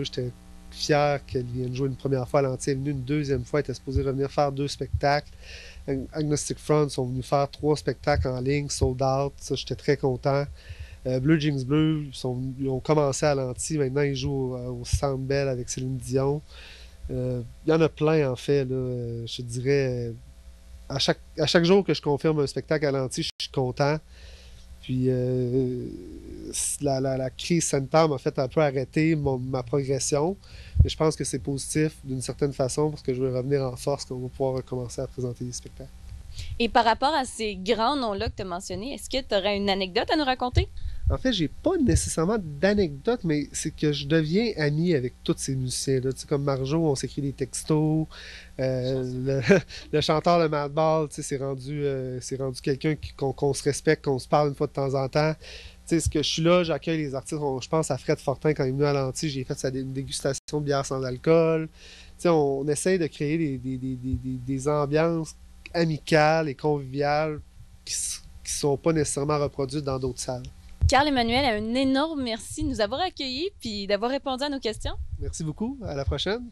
J'étais fier qu'elle vienne jouer une première fois. Elle est venue une deuxième fois. Elle était supposée revenir faire deux spectacles. Agnostic Front sont venus faire trois spectacles en ligne, sold out. Ça, j'étais très content. Euh, Blue Jeans Bleu, ils, ont commencé à l'anti. Maintenant, ils jouent au, au Sandbell avec Céline Dion. Euh, il y en a plein, en fait. Je dirais, à chaque, à chaque jour que je confirme un spectacle à l'anti, je suis content. Puis euh, la, crise sanitaire m'a fait un peu arrêter mon, ma progression. Mais je pense que c'est positif d'une certaine façon parce que je vais revenir en force quand on va pouvoir recommencer à présenter des spectacles. Et par rapport à ces grands noms-là que tu as mentionnés, est-ce que tu aurais une anecdote à nous raconter? En fait, j'ai pas nécessairement d'anecdote, mais c'est que je deviens ami avec tous ces musiciens-là. Tu sais, comme Marjo, on s'écrit des textos. Euh, le, le, chanteur de Madball, tu sais, c'est rendu, euh, rendu quelqu'un qu'on qu se respecte, qu'on se parle une fois de temps en temps. Tu sais, ce que je suis là, j'accueille les artistes. Je pense à Fred Fortin quand il est venu à l'Anti, j'ai fait sa dégustation de bière sans alcool. Tu sais, on, essaye de créer des, des, des, des, ambiances amicales et conviviales qui ne sont pas nécessairement reproduites dans d'autres salles. Carl Emmanuel, un énorme merci de nous avoir accueillis puis d'avoir répondu à nos questions. Merci beaucoup. À la prochaine.